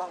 กล้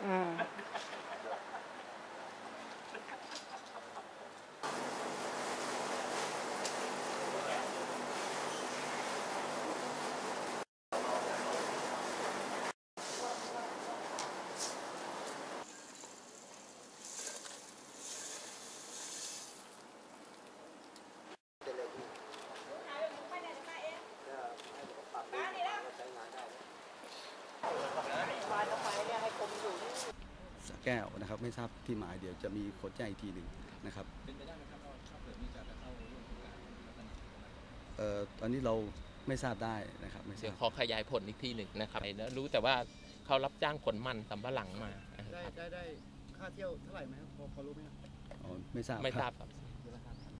องมั้างเลย อืม เป็นเลยพี่ก็ให้ผมปรับให้มันใช้งานได้ สระ แก้วนะครับ ไม่ทราบที่หมายเดี๋ยวจะมีคนแจ้งอีกทีหนึ่งนะครับเอ่อตอนนี้เราไม่ทราบได้นะครับไม่ทเดี๋ยราวบขอขยายผลอีกทีหนึ่งนะครับแล้วรู้แต่ว่าเขารับจ้างขนมันสำปะหลังมาได้ได้ได้ค่าเที่ยวเท่าไหร่ไหมครับพอพอรู้ไหมครับอ๋อไม่ทราบไม่คทรารับบครับ